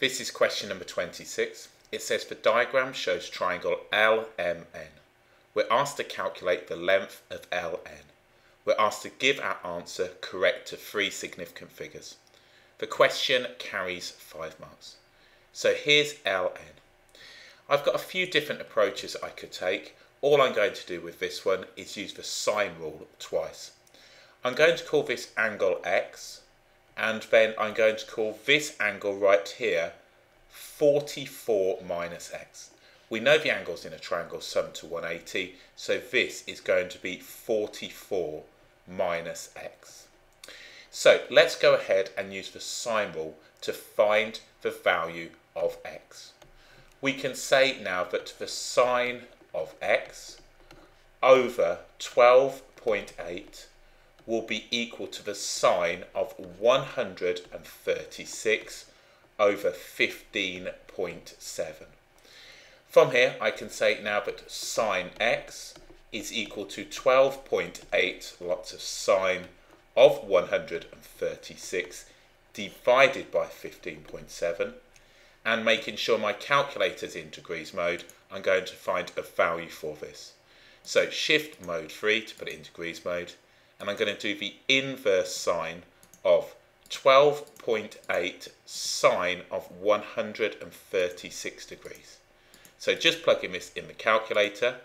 This is question number 26. It says the diagram shows triangle LMN. We're asked to calculate the length of LN. We're asked to give our answer correct to three significant figures. The question carries five marks. So here's LN. I've got a few different approaches I could take. All I'm going to do with this one is use the sine rule twice. I'm going to call this angle X and then I'm going to call this angle right here 44 minus x. We know the angles in a triangle sum to 180, so this is going to be 44 minus x. So let's go ahead and use the sine rule to find the value of x. We can say now that the sine of x over 12.8 will be equal to the sine of 136 over 15.7. From here, I can say now that sine x is equal to 12.8 lots of sine of 136 divided by 15.7 and making sure my calculator's in degrees mode, I'm going to find a value for this. So shift mode 3 to put it in degrees mode and I'm going to do the inverse sine of 12.8 sine of 136 degrees. So just plugging this in the calculator,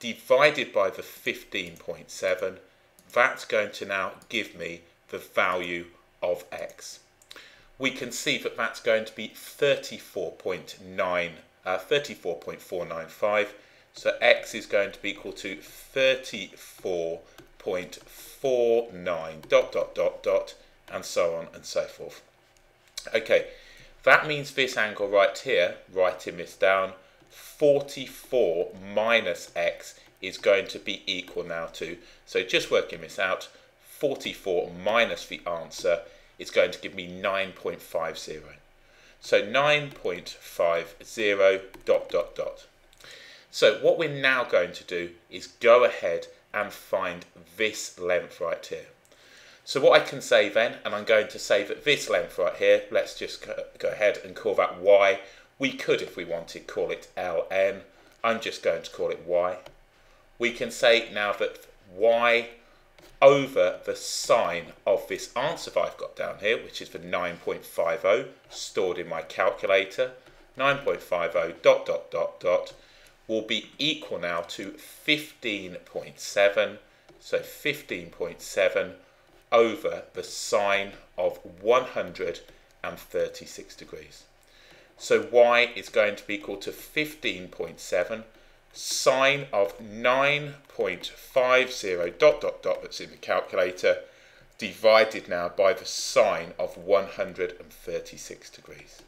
divided by the 15.7, that's going to now give me the value of x. We can see that that's going to be 34.9, uh, 34.495. So x is going to be equal to 34 0.49 dot dot dot dot and so on and so forth. Okay, that means this angle right here, writing this down, 44 minus x is going to be equal now to, so just working this out, 44 minus the answer is going to give me 9.50. So 9.50 dot dot dot. So what we're now going to do is go ahead and find this length right here. So what I can say then, and I'm going to say that this length right here, let's just go ahead and call that y. We could, if we wanted, call it ln. I'm just going to call it y. We can say now that y over the sine of this answer that I've got down here, which is the 9.50 stored in my calculator, 9.50 dot dot dot dot will be equal now to 15.7. So 15.7 over the sine of 136 degrees. So y is going to be equal to 15.7 sine of 9.50 dot dot dot that's in the calculator divided now by the sine of 136 degrees.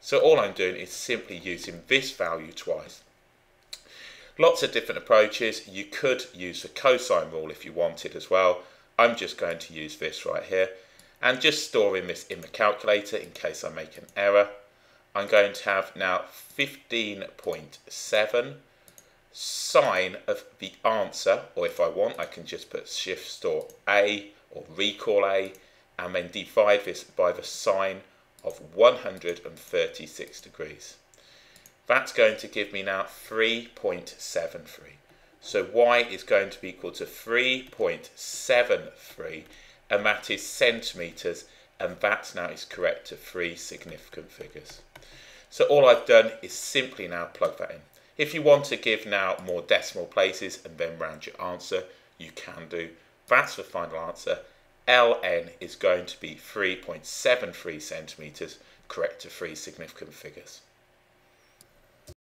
So all I'm doing is simply using this value twice. Lots of different approaches. You could use the cosine rule if you wanted as well. I'm just going to use this right here and just storing this in the calculator in case I make an error. I'm going to have now 15.7 sine of the answer, or if I want, I can just put shift store A or recall A and then divide this by the sine of 136 degrees. That's going to give me now 3.73. So y is going to be equal to 3.73 and that is centimetres and that now is correct to three significant figures. So all I've done is simply now plug that in. If you want to give now more decimal places and then round your answer, you can do. That's the final answer. ln is going to be 3.73 centimetres, correct to three significant figures.